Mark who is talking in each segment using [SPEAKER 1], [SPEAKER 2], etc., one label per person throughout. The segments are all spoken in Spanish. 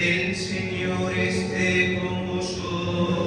[SPEAKER 1] El Señor esté con vosotros.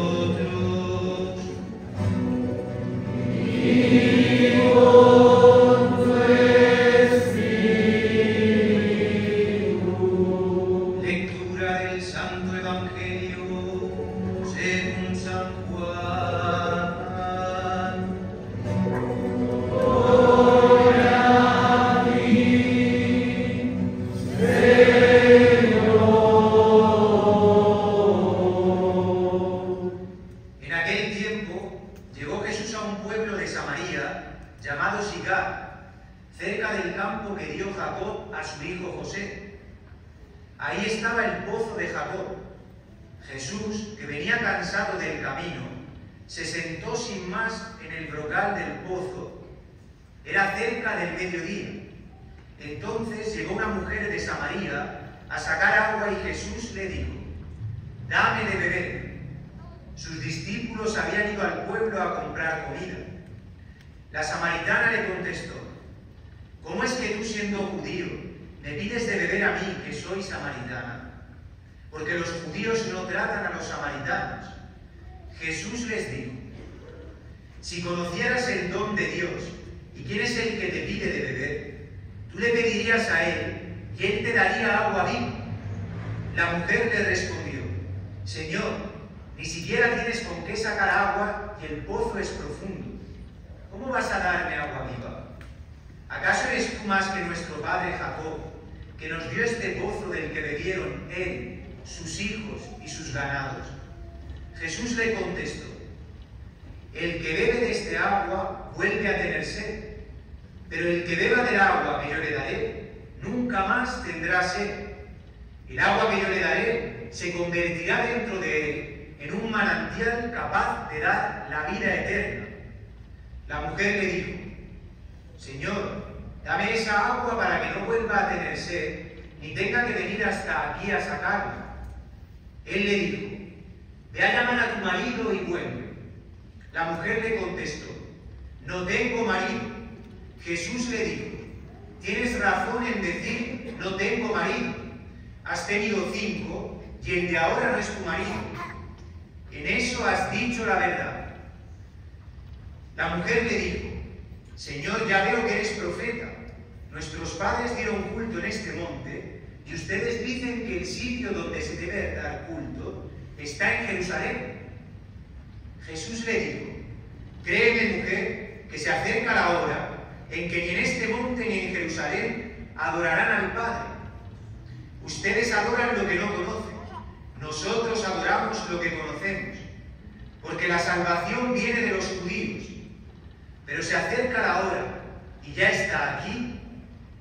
[SPEAKER 1] Se sentó sin más en el brocal del pozo. Era cerca del mediodía. Entonces llegó una mujer de Samaria a sacar agua y Jesús le dijo, dame de beber. Sus discípulos habían ido al pueblo a comprar comida. La samaritana le contestó, ¿cómo es que tú siendo judío me pides de beber a mí que soy samaritana? Porque los judíos no tratan a los samaritanos. Jesús les dijo, si conocieras el don de Dios y quién es el que te pide de beber, tú le pedirías a él y él te daría agua viva. La mujer le respondió, Señor, ni siquiera tienes con qué sacar agua y el pozo es profundo. ¿Cómo vas a darme agua viva? ¿Acaso eres tú más que nuestro padre Jacob, que nos dio este pozo del que bebieron él, sus hijos y sus ganados? Jesús le contestó, el que bebe de este agua vuelve a tener sed, pero el que beba del agua que yo le daré, nunca más tendrá sed. El agua que yo le daré se convertirá dentro de él en un manantial capaz de dar la vida eterna. La mujer le dijo, Señor, dame esa agua para que no vuelva a tener sed, ni tenga que venir hasta aquí a sacarla. Él le dijo, ve a llamar a tu marido y vuelve. La mujer le contestó, no tengo marido. Jesús le dijo, tienes razón en decir, no tengo marido. Has tenido cinco y el de ahora no es tu marido. En eso has dicho la verdad. La mujer le dijo, Señor, ya veo que eres profeta. Nuestros padres dieron culto en este monte y ustedes dicen que el sitio donde se debe dar culto está en Jerusalén. Jesús le dijo, créeme mujer, que se acerca la hora en que ni en este monte ni en Jerusalén adorarán al Padre. Ustedes adoran lo que no conocen, nosotros adoramos lo que conocemos, porque la salvación viene de los judíos. Pero se acerca la hora, y ya está aquí,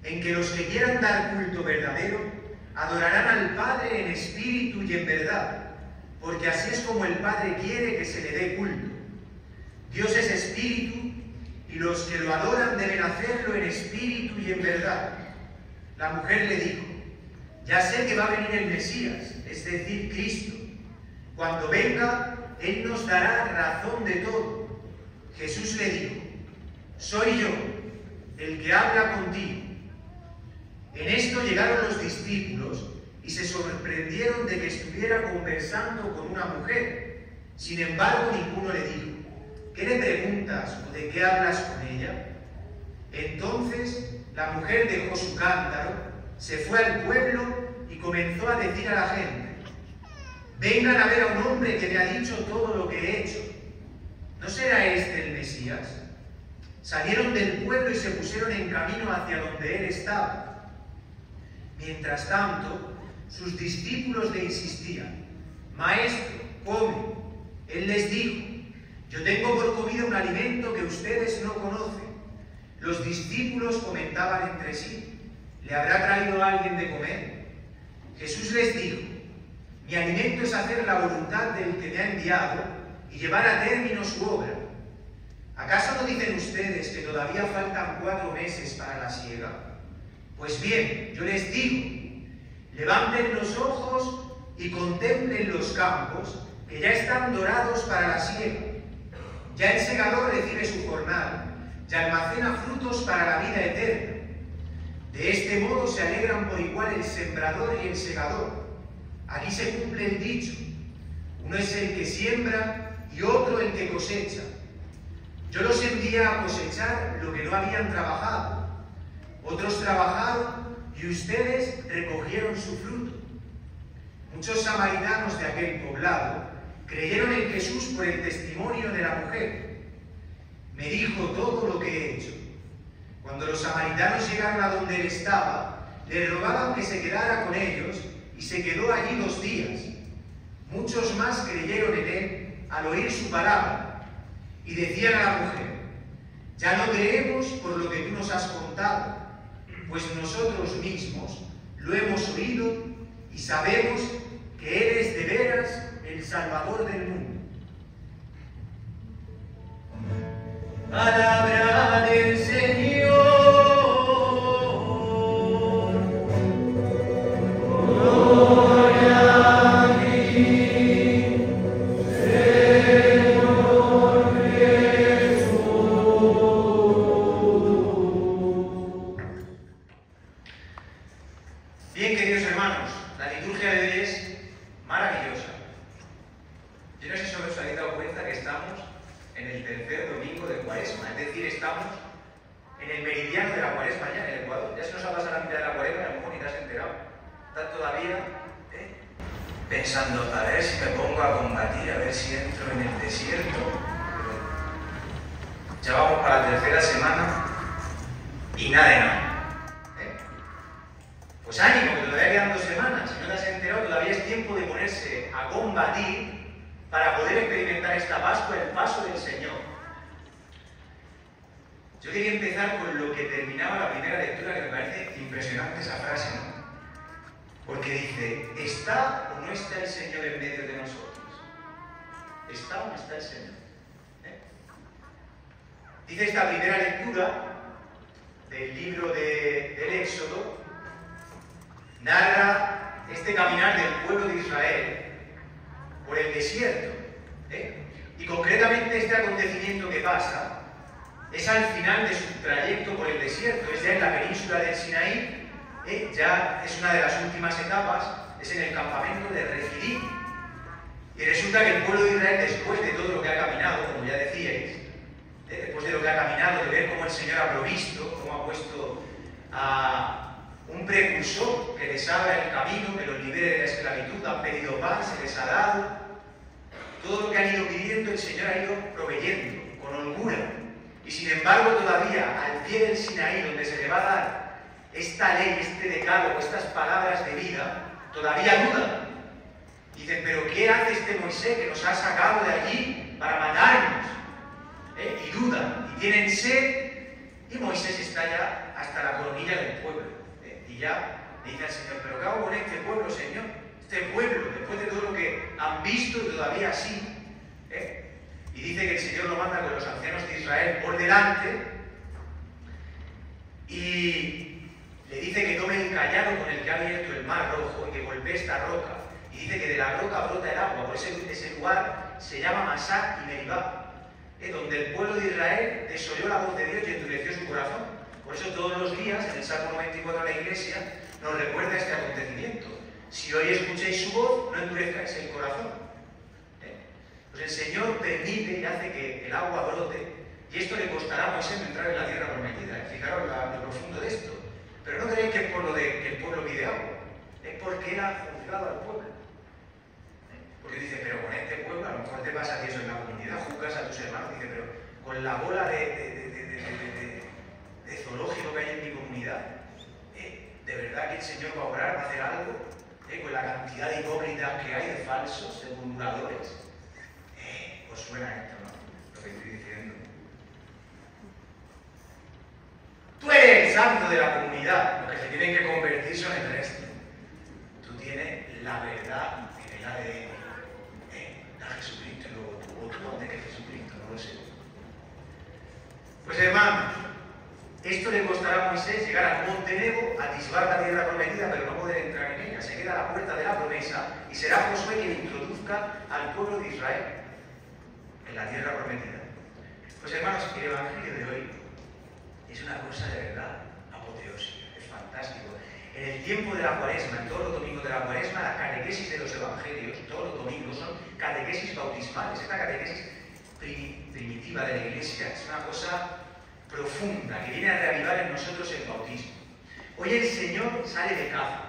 [SPEAKER 1] en que los que quieran dar culto verdadero adorarán al Padre en espíritu y en verdad, porque así es como el Padre quiere que se le dé culto. Dios es espíritu y los que lo adoran deben hacerlo en espíritu y en verdad. La mujer le dijo, ya sé que va a venir el Mesías, es decir, Cristo. Cuando venga, Él nos dará razón de todo. Jesús le dijo, soy yo, el que habla contigo. En esto llegaron los discípulos se sorprendieron de que estuviera conversando con una mujer. Sin embargo, ninguno le dijo, ¿qué le preguntas o de qué hablas con ella? Entonces la mujer dejó su cántaro, se fue al pueblo y comenzó a decir a la gente, vengan a ver a un hombre que me ha dicho todo lo que he hecho. ¿No será este el Mesías? Salieron del pueblo y se pusieron en camino hacia donde él estaba. Mientras tanto, sus discípulos le insistían, Maestro, come. Él les dijo, yo tengo por comida un alimento que ustedes no conocen. Los discípulos comentaban entre sí, ¿le habrá traído alguien de comer? Jesús les dijo, mi alimento es hacer la voluntad del que me ha enviado y llevar a término su obra. ¿Acaso no dicen ustedes que todavía faltan cuatro meses para la siega? Pues bien, yo les digo, levanten los ojos y contemplen los campos que ya están dorados para la siega. Ya el segador recibe su jornal y almacena frutos para la vida eterna. De este modo se alegran por igual el sembrador y el segador. Aquí se cumple el dicho. Uno es el que siembra y otro el que cosecha. Yo los envié a cosechar lo que no habían trabajado. Otros trabajaron y ustedes recogieron su fruto. Muchos samaritanos de aquel poblado creyeron en Jesús por el testimonio de la mujer. Me dijo todo lo que he hecho. Cuando los samaritanos llegaron a donde él estaba, le rogaban que se quedara con ellos y se quedó allí dos días. Muchos más creyeron en él al oír su palabra y decían a la mujer, ya no creemos por lo que tú nos has contado, pues nosotros mismos lo hemos oído y sabemos que eres de veras el Salvador del mundo.
[SPEAKER 2] Palabra del Señor.
[SPEAKER 1] Yo quería empezar con lo que terminaba la primera lectura, que me parece impresionante esa frase, ¿no? Porque dice, ¿está o no está el Señor en medio de nosotros? ¿Está o no está el Señor? ¿Eh? Dice esta primera lectura del libro de- del Éxodo, narra este caminar del pueblo de Israel por el desierto. ¿eh? Y concretamente este acontecimiento que pasa es al final de su trayecto por el desierto, es ya en la península del Sinaí, ¿eh? ya es una de las últimas etapas, es en el campamento de Refidim. Y resulta que el pueblo de Israel, después de todo lo que ha caminado, como ya decíais, ¿eh? después de lo que ha caminado, de ver cómo el Señor ha provisto, cómo ha puesto a un precursor que les abra el camino, que los libere de la esclavitud, han pedido pan, se les ha dado. Todo lo que han ido pidiendo, el Señor ha ido proveyendo con holgura. Y sin embargo, todavía al pie del Sinaí, donde se le va a dar esta ley, este decálogo, estas palabras de vida, todavía dudan. Dicen, pero ¿qué hace este Moisés que nos ha sacado de allí para matarnos? ¿Eh? Y dudan, y tienen sed, y Moisés está ya hasta la coronilla del pueblo. ¿eh? Y ya le dice al Señor, pero ¿qué hago con este pueblo, Señor? Este pueblo, después de todo lo que han visto y todavía así. Y dice que el Señor lo manda con los ancianos de Israel por delante y le dice que tome el callado con el que ha abierto el mar rojo y que golpee esta roca. Y dice que de la roca brota el agua, por eso ese lugar se llama Masá y Meribá, ¿eh? donde el pueblo de Israel desoyó la voz de Dios y endureció su corazón. Por eso todos los días, en el Salmo 94 de la Iglesia, nos recuerda este acontecimiento. Si hoy escucháis su voz, no endurezcáis el corazón. Pues el Señor permite y hace que el agua brote, y esto le costará a Moisés entrar en la tierra prometida. Fijaros lo profundo de esto. Pero no creéis que es por lo de que el pueblo pide agua, es porque él ha juzgado al pueblo. Porque dice, pero con este pueblo, a lo mejor te pasa a ti eso en la comunidad, juzgas a tus hermanos, dice, pero con la bola de- de- de- de zoológico que hay en mi comunidad, ¿eh? ¿de verdad que el Señor va a obrar, va a hacer algo? ¿Eh? Con la cantidad de hipócritas que hay, de falsos, de murmuradores. ¿Os suena esto, no? Lo que estoy diciendo. Tú eres el santo de la comunidad, los que se tienen que convertir son el resto. Tú tienes la verdad en el ADN. ¿eh? Da Jesucristo luego tú, o tú antes que Jesucristo, no lo sé. Pues hermanos, esto le costará a Moisés llegar al monte Nebo, atisbar la tierra prometida, pero no poder entrar en ella. Se queda a la puerta de la promesa y será Josué quien introduzca al pueblo de Israel en la tierra prometida. Pues hermanos, el Evangelio de hoy es una cosa de verdad apoteósica, es fantástico. en el tiempo de la cuaresma, en todos los domingos de la cuaresma, la catequesis de los evangelios, todos los domingos son catequesis bautismales. Esta catequesis primitiva de la iglesia es una cosa profunda que viene a reavivar en nosotros el bautismo. Hoy el Señor sale de caza,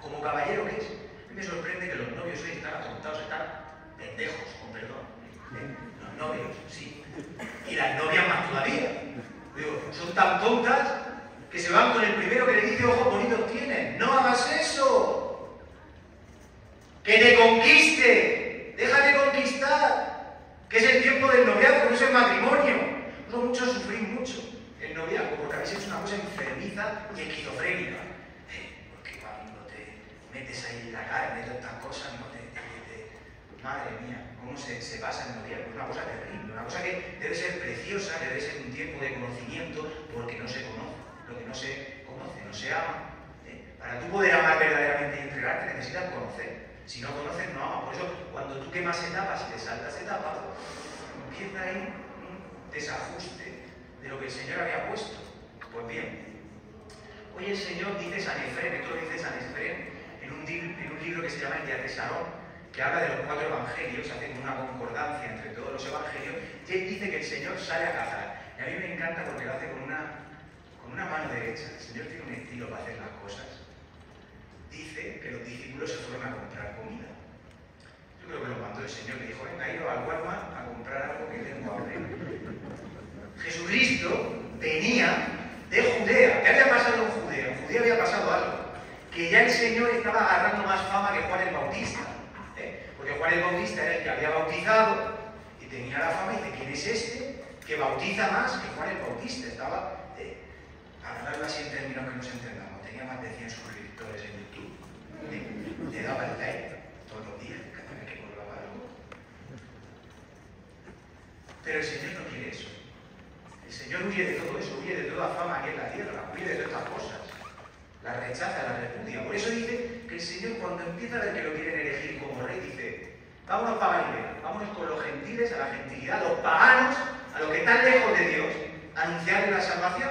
[SPEAKER 1] como caballero que es. A mí me sorprende que los novios hoy están atontados, están pendejos, con perdón. Los novios, sí. Y las novias más todavía. Digo, son tan tontas que se van con el primero que le dice ojos bonitos tienes. No hagas eso. Que te conquiste. Déjate conquistar. Que es el tiempo del noviazgo, no es el matrimonio. No muchos sufrir mucho el noviazgo porque habéis hecho una cosa enfermiza y esquizofrénica. Eh, porque cuando te metes ahí en la carne tantas cosas, no te, Madre mía, cómo se, pasa el noviazgo. Es una cosa terrible, una cosa que debe ser preciosa, que debe ser un tiempo de conocimiento porque no se conoce lo que no se conoce, no se ama. ¿eh? Para tú poder amar verdaderamente y entregarte necesitas conocer. Si no conoces, no amas. Por eso, cuando tú quemas etapas y te saltas etapas, empieza ahí un desajuste de lo que el Señor había puesto. Pues bien, hoy el Señor dice San Efrén, esto lo dice San Efrén, en un, en libro que se llama El de Sarón, que habla de los cuatro evangelios, haciendo una concordancia entre todos los evangelios, y él dice que el Señor sale a cazar. Y a mí me encanta porque lo hace con una con una mano derecha. El Señor tiene un estilo para hacer las cosas. Dice que los discípulos se fueron a comprar comida. Yo creo que lo mandó el Señor, le dijo, venga, ido al Walmart a comprar algo que tengo hambre. Jesucristo venía de Judea. ¿Qué había pasado en Judea? En Judea había pasado algo. Que ya el Señor estaba agarrando más fama que Juan el Bautista. ¿Eh? Porque Juan el Bautista era el que había bautizado y tenía la fama y dice, ¿quién es este? Que bautiza más que Juan el Bautista. Estaba para hablarlo así en términos que nos entendamos, tenía más de 100 suscriptores en YouTube. Le, daba el like todos los días, cada vez que colgaba algo. Pero el Señor no quiere eso. El Señor huye de todo eso, huye de toda fama aquí en la tierra, huye de todas estas cosas. La rechaza, la repudia. Por eso dice que el Señor cuando empieza a ver que lo quieren elegir como rey, vámonos para Galilea, vámonos con los gentiles a la gentilidad, los paganos, a los que están lejos de Dios, a anunciarle la salvación.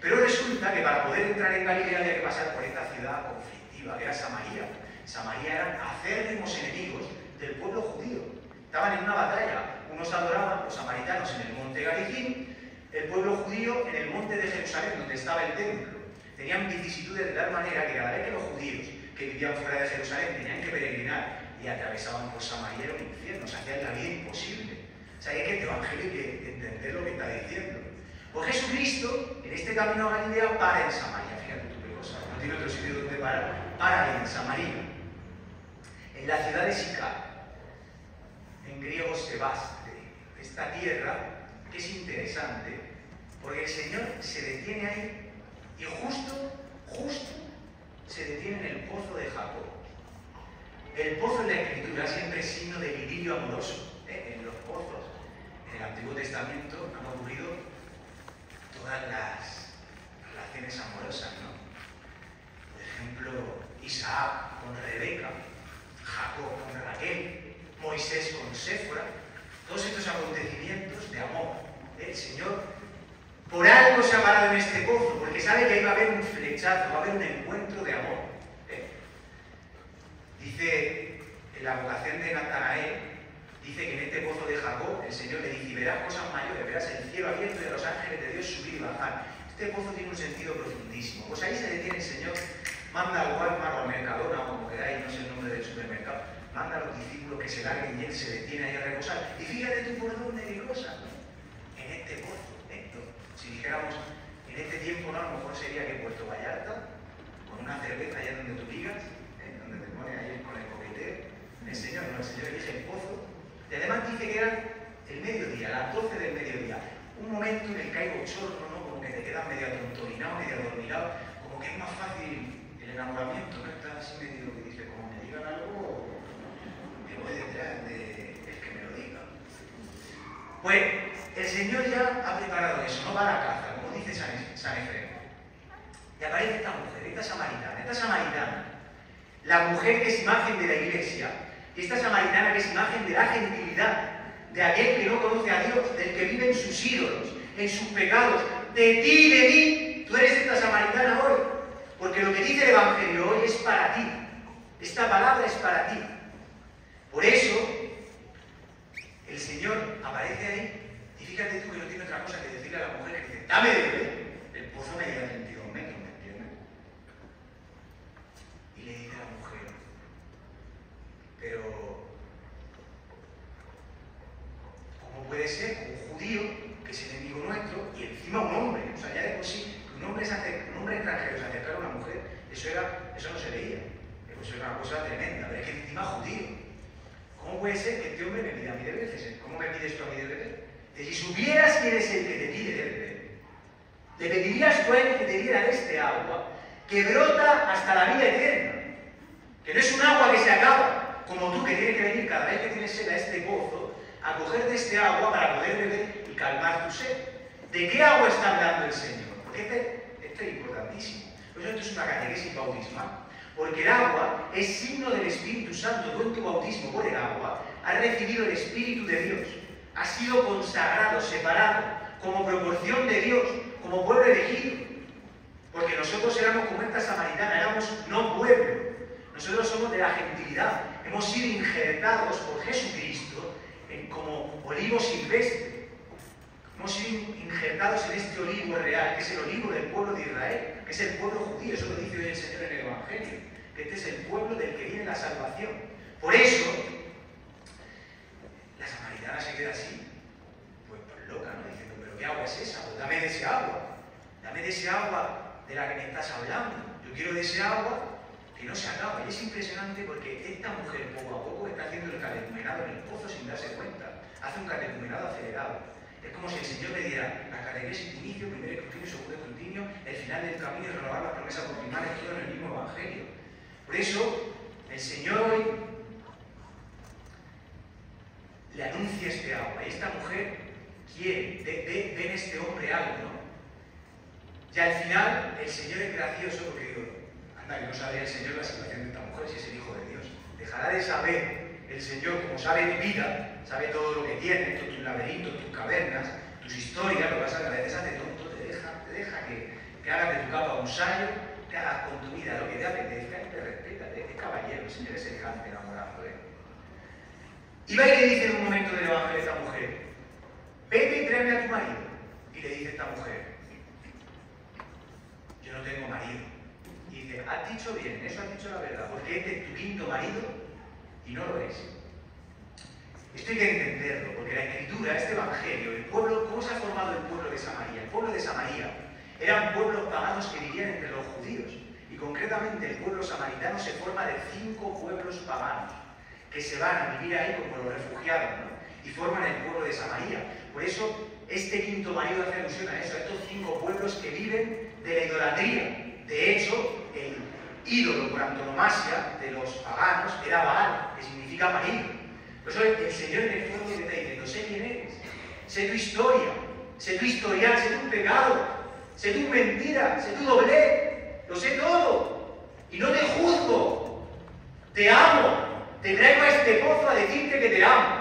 [SPEAKER 1] Pero resulta que para poder entrar en Galilea había que pasar por esta ciudad conflictiva, que era Samaria. Samaria eran acérrimos enemigos del pueblo judío. Estaban en una batalla. Unos adoraban, los samaritanos, en el monte Garizim, el pueblo judío en el monte de Jerusalén, donde estaba el templo. Tenían vicisitudes de tal manera que cada vez que los judíos que vivían fuera de Jerusalén tenían que peregrinar y atravesaban por Samaria era un infierno, se hacían la vida imposible. O sea, hay que evangelio hay que entender lo que está diciendo. Pues Jesucristo, en este camino a Galilea, para en Samaria. Fíjate tú qué cosa. No tiene otro sitio donde parar. Para en Samaria. En la ciudad de Sicar. En griego Sebaste. Esta tierra que es interesante. Porque el Señor se detiene ahí y justo, justo, se detiene en el pozo de Jacob. El pozo en la Escritura siempre es signo de idilio amoroso. ¿eh? En los pozos, en el Antiguo Testamento, han ocurrido todas las relaciones amorosas, ¿no? Por ejemplo, Isaac con Rebeca, Jacob con Raquel, Moisés con Séfora, todos estos acontecimientos de amor. El Señor por algo se ha parado en este pozo, porque sabe que ahí va a haber un flechazo, va a haber un encuentro de amor. ¿eh? Dice la vocación de Natanael, dice que en este pozo de Jacob el Señor le dice, verás cosas mayores, verás el cielo abierto y los ángeles de Dios subir y bajar. Este pozo tiene un sentido profundísimo. Pues ahí se detiene el Señor, manda al Walmart o al Mercadona o como queráis, no sé el nombre del supermercado, manda a los discípulos que se larguen y él se detiene ahí a reposar. Y fíjate tú por dónde hay cosas, En este pozo. Si dijéramos, en este tiempo no, a lo mejor sería que Puerto Vallarta, con una cerveza allá donde tú digas, ¿eh? donde te pones ahí con el coqueteo, el Señor, el Señor elige el pozo y además dice que era el mediodía, las 12 del mediodía. Un momento en el que hay bochorno, ¿no? Como que te quedas medio atontorinado, medio adormilado, como que es más fácil el enamoramiento, ¿no? Estás así medio que dice, como me digan algo, me voy detrás de el que me lo diga. Pues el Señor ya ha preparado eso, no va a la caza, como dice San, San. Y aparece esta mujer, esta samaritana, esta samaritana, la mujer que es imagen de la iglesia, esta samaritana que es imagen de la gentilidad, de aquel que no conoce a Dios, del que vive en sus ídolos, en sus pecados, de ti y de mí. Tú eres esta samaritana hoy. Porque lo que dice el Evangelio hoy es para ti. Esta palabra es para ti. Por eso, el Señor aparece ahí y fíjate tú que no tiene otra cosa que decirle a la mujer que dice, dame de beber. El pozo me llega 32 metros, ¿me entiendes? Y le dice a la mujer, pero ¿cómo puede ser un judío que es enemigo nuestro y encima un hombre? O sea, ya de por sí, un hombre, se un hombre extranjero se acercara a una mujer, eso, era, eso no se veía. Eso era una cosa tremenda, pero es que encima judío. ¿Cómo puede ser que este hombre me pida a mí de veces? ¿Cómo me pides tú a mí de beber? si supieras quién es el que te pide de beber, le pedirías tú a él que te diera este agua que brota hasta la vida eterna. Que no es un agua que se acaba, como tú que tienes que venir cada vez que tienes sed a este pozo, a coger de este agua para poder beber y calmar tu sed. ¿De qué agua está hablando el Señor? Porque este, este es importantísimo. Por eso esto es una catequesis bautismal. Porque el agua es signo del Espíritu Santo. Tú en tu bautismo por el agua has recibido el Espíritu de Dios. Has sido consagrado, separado, como proporción de Dios, como pueblo elegido. Porque nosotros éramos como esta samaritana, éramos no pueblo. Nosotros somos de la gentilidad. Hemos sido injertados por Jesucristo en, como olivo silvestre. Hemos sido injertados en este olivo real, que es el olivo del pueblo de Israel, que es el pueblo judío. Eso lo dice hoy el Señor en el Evangelio. Que este es el pueblo del que viene la salvación. Por eso, la samaritana se queda así, pues, pues loca, ¿no? Diciendo, ¿pero qué agua es esa? Pues dame de ese agua. Dame de ese agua de la que me estás hablando. Yo quiero de ese agua que no se acaba. Y es impresionante porque esta mujer poco a poco está haciendo el catecumenado en el pozo sin darse cuenta. Hace un catecumenado acelerado. Es como si el Señor le diera la catequesis de inicio, primer escrutinio, segundo escrutinio, el final del camino y renovar las promesas bautismales, todo en el mismo Evangelio. Por eso, el Señor le anuncia este agua. Y esta mujer quiere, ve, en este hombre algo, ¿no? Y al final, el Señor es gracioso porque digo, que no sabe el Señor la situación de esta mujer si es el Hijo de Dios. Dejará de saber el Señor, como sabe mi vida, sabe todo lo que tiene, tus laberintos, tus cavernas, tus historias, lo que pasa que a veces hace tonto, te deja, te deja que, que hagas de tu capa un sayo, que hagas con tu vida lo que te apetezca te respeta, es caballero, el Señor es elegante, enamorado, ¿eh? Y va y le dice en un momento del Evangelio a esta mujer, vete y tráeme a tu marido. Y le dice esta mujer, yo no tengo marido. Y dice, has dicho bien, eso has dicho la verdad, porque este es tu quinto marido y no lo es. Esto hay que entenderlo, porque la escritura, este evangelio, el pueblo, ¿cómo se ha formado el pueblo de Samaria? El pueblo de Samaria eran pueblos paganos que vivían entre los judíos. Y concretamente el pueblo samaritano se forma de cinco pueblos paganos que se van a vivir ahí como los refugiados, ¿no? Y forman el pueblo de Samaria. Por eso, este quinto marido hace alusión a eso, a estos cinco pueblos que viven de la idolatría. De hecho, ídolo por antonomasia de los paganos era Baal, que significa marido. Por eso el Señor en el fondo está diciendo, sé quién eres, sé tu historia, sé tu historial, sé tu pecado, sé tu mentira, sé tu doblez, lo sé todo. Y no te juzgo, te amo, te traigo a este pozo a decirte que te amo.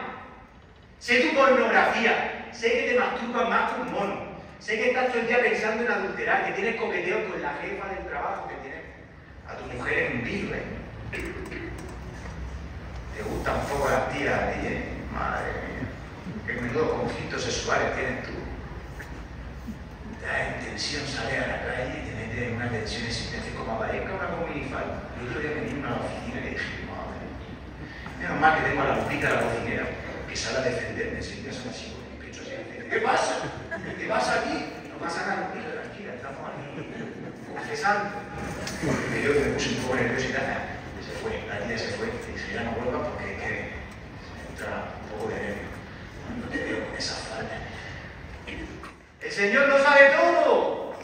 [SPEAKER 1] Sé tu pornografía, sé que te masturbas más que un mono, sé que estás todo el día pensando en adulterar, que tienes coqueteo con la jefa del trabajo, que a tu mujer en virre. Te gustan un poco las tías, ¿eh? madre mía, qué menudo conflictos sexuales tienes tú. En tensión, sales a la calle y te metes en una tensión existencial como aparezca una comunidad. El otro día venía a una oficina y dije, Menos mal que tengo a la lupita de la cocinera, que sale a defenderme, si ya son así con mi pecho así. ¿Qué pasa? ¿Qué pasa aquí? No pasa nada, tranquila, estamos aquí confesando. Me dio que me puse un poco nervioso y tal, y se fue, la niña se fue, y dije, ya no vuelva porque que entra un poco de nervio. No te veo con esa falda. El Señor lo sabe todo.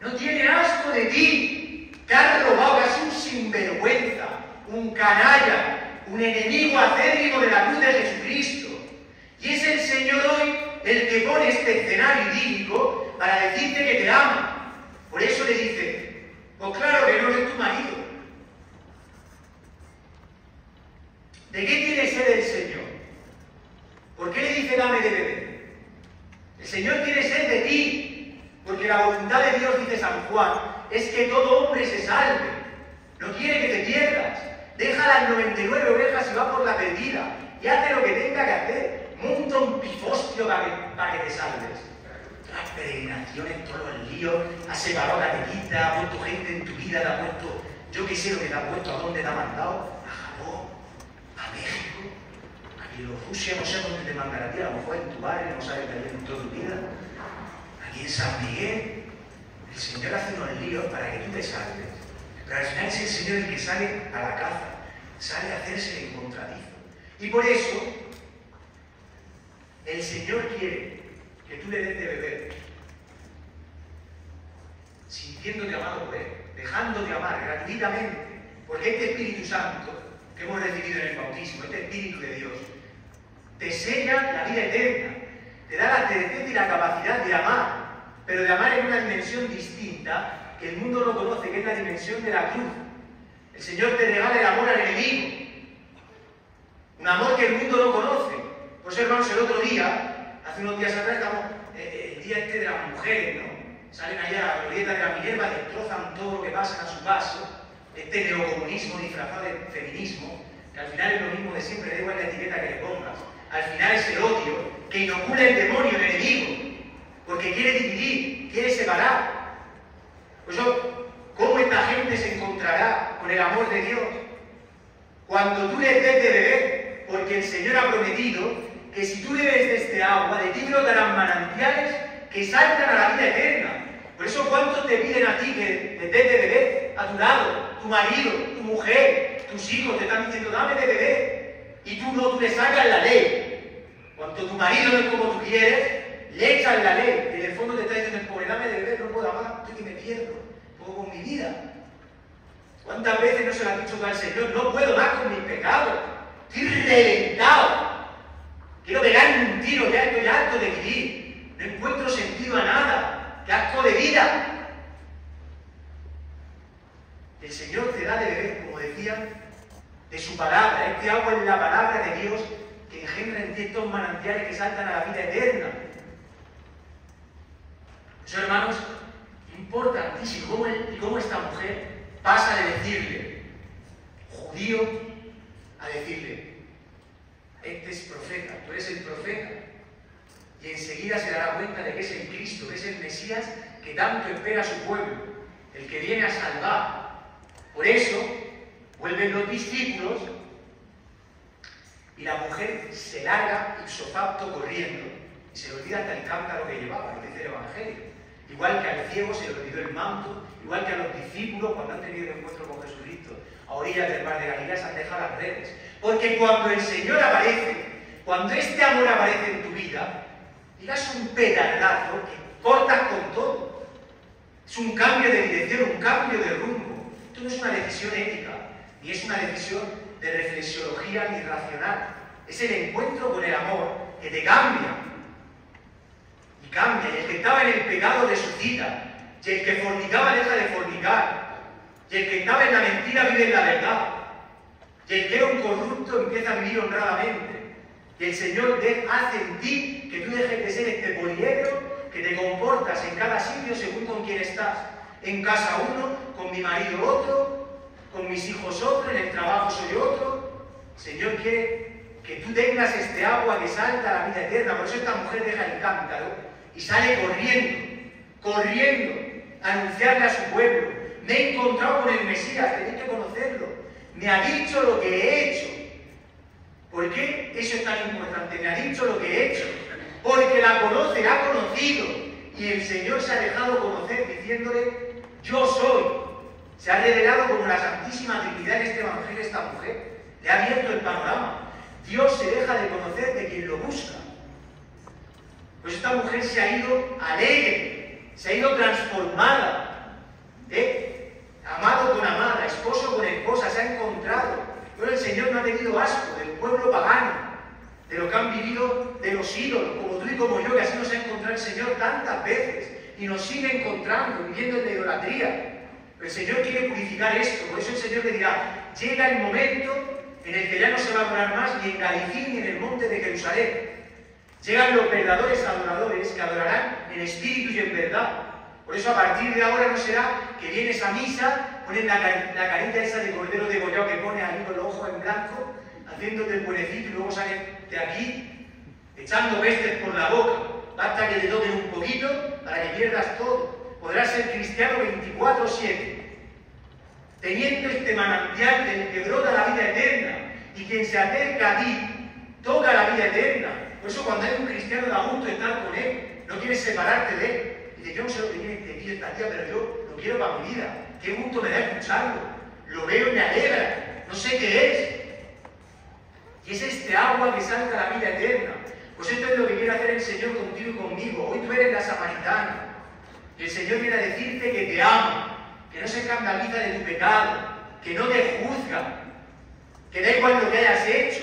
[SPEAKER 1] No tiene asco de ti. Te has robado, has un sinvergüenza un canalla, un enemigo acérrimo de la cruz de Jesucristo. Y es el Señor hoy el que pone este escenario idílico para decirte que te ama. Por eso le dice, pues claro que no es tu marido. ¿De qué tiene sed el Señor? ¿Por qué le dice dame de beber? El Señor tiene sed de ti, porque la voluntad de Dios, dice San Juan, es que todo hombre se salve. No quiere que te pierdas. Deja las 99 ovejas y va por la perdida. Y hace lo que tenga que hacer. Monta un pifostio para que te salves. Peregrinaciones, todos los líos, ha separado a catequista, ha puesto gente en tu vida, te ha puesto, yo qué sé lo que te ha puesto, a dónde te ha mandado, a Japón, a México, a Bielorrusia, no sé dónde te mandará a ti, a lo mejor en tu barrio, no sabes que en toda tu vida, aquí en San Miguel, el Señor hace unos líos para que tú te salves. Pero al final es el Señor el que sale a la caza, sale a hacerse el encontradizo. Y por eso, el Señor quiere que tú le des de beber, sintiéndote amado por Él, dejándote amar gratuitamente, porque este Espíritu Santo que hemos recibido en el bautismo, este Espíritu de Dios, te sella la vida eterna, te da la certeza y la capacidad de amar, pero de amar en una dimensión distinta que el mundo no conoce, que es la dimensión de la cruz. El Señor te regala el amor al enemigo, un amor que el mundo no conoce. Por eso, hermanos, el otro día, hace unos días atrás, estamos eh, eh, el día este de las mujeres, ¿no? Salen allá a la glorieta de la Minerva, destrozan todo lo que pasa a su paso, este neocomunismo disfrazado de feminismo, que al final es lo mismo de siempre, da igual la etiqueta que le pongas. Al final es el odio que inocula el demonio, el enemigo, porque quiere dividir, quiere separar. Por eso, ¿cómo esta gente se encontrará con el amor de Dios? Cuando tú les des de beber, porque el Señor ha prometido que si tú bebes de este agua, de ti brotarán manantiales que saltan a la vida eterna. Por eso, ¿cuántos te piden a ti que les des de beber? A tu lado, tu marido, tu mujer, tus hijos te están diciendo, dame de beber. Y tú no, le sacas la ley. Cuando tu marido no es como tú quieres, le echas la ley. Y en el fondo te está diciendo, pobre, dame de beber, no puedo más, estoy que me pierdo. Puedo con mi vida. ¿Cuántas veces no se lo ha dicho al Señor? No puedo más con mis pecados. Estoy reventado. Quiero pegarme un tiro, ya estoy harto de vivir. No encuentro sentido a nada. ¡Qué asco de vida! El Señor te da de beber, como decía, de su palabra. Este agua es la palabra de Dios que engendra en ti estos manantiales que saltan a la vida eterna. Eso, hermanos, importantísimo. ¿Cómo, cómo esta mujer pasa de decirle, judío, a decirle, este es profeta, tú eres el profeta. Y enseguida se dará cuenta de que es el Cristo, que es el Mesías que tanto espera a su pueblo, el que viene a salvar. Por eso, vuelven los discípulos y la mujer se larga ipso facto corriendo y se le olvida hasta el cántaro que llevaba, que dice el Evangelio. Igual que al ciego se le olvidó el manto, igual que a los discípulos cuando han tenido el encuentro con Jesucristo, a orillas del mar de Galilea se han dejado las redes. Porque cuando el Señor aparece, cuando este amor aparece en tu vida, digas un pedalazo que cortas con todo. Es un cambio de dirección, un cambio de rumbo. Esto no es una decisión ética, ni es una decisión de reflexiología ni racional. Es el encuentro con el amor que te cambia. Y cambia. Y el que estaba en el pecado resucita. Y el que fornicaba deja de fornicar. Y el que estaba en la mentira vive en la verdad. Y el que era un corrupto empieza a vivir honradamente. Y el Señor hace en ti que tú dejes de ser este poliedro que te comportas en cada sitio según con quién estás. En casa uno, con mi marido otro, con mis hijos otro, en el trabajo soy otro. Señor quiere que tú tengas este agua que salta a la vida eterna. Por eso esta mujer deja el cántaro y sale corriendo, corriendo, a anunciarle a su pueblo. Me he encontrado con el Mesías, tenéis que conocerlo. Me ha dicho lo que he hecho. ¿Por qué eso es tan importante? Me ha dicho lo que he hecho. Porque la conoce, la ha conocido. Y el Señor se ha dejado conocer diciéndole, yo soy. Se ha revelado como la Santísima Trinidad en este Evangelio esta mujer. Le ha abierto el panorama. Dios se deja de conocer de quien lo busca. Pues esta mujer se ha ido alegre, se ha ido transformada. ¿eh? Amado con amada, esposo con esposa, se ha encontrado. Pero el Señor no ha tenido asco del pueblo pagano, de lo que han vivido de los ídolos, como tú y como yo, que así nos ha encontrado el Señor tantas veces y nos sigue encontrando, viviendo en la idolatría. Pero el Señor quiere purificar esto, por eso el Señor le dirá, llega el momento en el que ya no se va a adorar más ni en Galicín ni en el monte de Jerusalén. Llegan los verdaderos adoradores que adorarán en espíritu y en verdad, Por eso a partir de ahora no será que vienes a misa, pones la, la carita esa de cordero degollado que pone ahí con los ojos en blanco, haciéndote el buenecito y luego sales de aquí echando pestes por la boca. Basta que te toquen un poquito para que pierdas todo. Podrás ser cristiano 24-7, teniendo este manantial del que brota la vida eterna. Y quien se acerca a ti, toca la vida eterna. Por eso cuando hay un cristiano da gusto estar con él, no quieres separarte de él. Y dice, yo no sé lo que tiene de ti esta tía, pero yo lo quiero para mi vida. Qué gusto me da escucharlo. Lo veo y me alegra. No sé qué es. Y es este agua que salta la vida eterna. Pues esto es lo que quiere hacer el Señor contigo y conmigo. Hoy tú eres la samaritana. Y el Señor viene a decirte que te ama, que no se escandaliza de tu pecado, que no te juzga, que da igual lo que hayas hecho,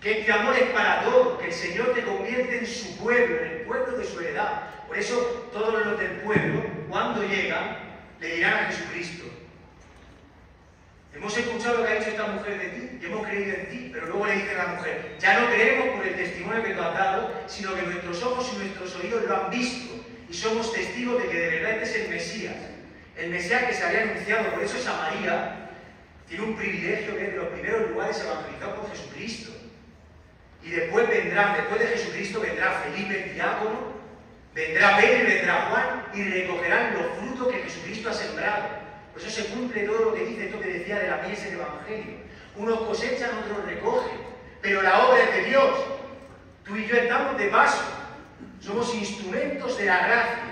[SPEAKER 1] que este amor es para todos, que el Señor te convierte en su pueblo, en el pueblo de su heredad. Por eso todos los del pueblo, cuando llegan, le dirán a Jesucristo, hemos escuchado lo que ha dicho esta mujer de ti y hemos creído en ti, pero luego le dice a la mujer, ya no creemos por el testimonio que tú has dado, sino que nuestros ojos y nuestros oídos lo han visto y somos testigos de que de verdad este es el Mesías, el Mesías que se había anunciado. Por eso esa María tiene un privilegio que es de los primeros lugares evangelizados por Jesucristo. Y después vendrán, después de Jesucristo vendrá Felipe el diácono, vendrá Pedro y vendrá Juan y recogerán los frutos que Jesucristo ha sembrado. Por eso se cumple todo lo que dice esto que decía de la mies del Evangelio. Unos cosechan, otros recogen, pero la obra es de Dios. Tú y yo estamos de paso, somos instrumentos de la gracia.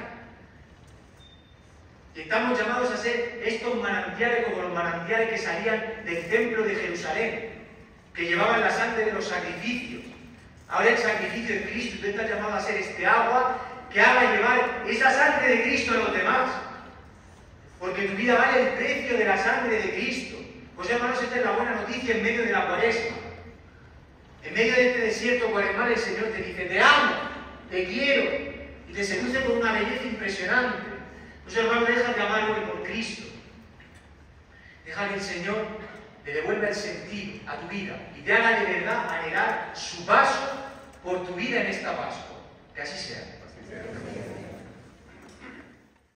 [SPEAKER 1] Estamos llamados a ser estos manantiales como los manantiales que salían del templo de Jerusalén, que llevaban la sangre de los sacrificios. Ahora el sacrificio de Cristo, tú estás llamado a ser este agua que haga llevar esa sangre de Cristo a los demás. Porque tu vida vale el precio de la sangre de Cristo. Pues hermanos, esta es la buena noticia en medio de la cuaresma. En medio de este desierto cuaresmal el Señor te dice, te amo, te quiero, y te seduce con una belleza impresionante. Pues hermano, deja de amar hoy por Cristo. Deja el Señor te devuelva el sentido a tu vida y te haga de verdad anhelar su paso por tu vida en esta Pascua. Que. Así sea.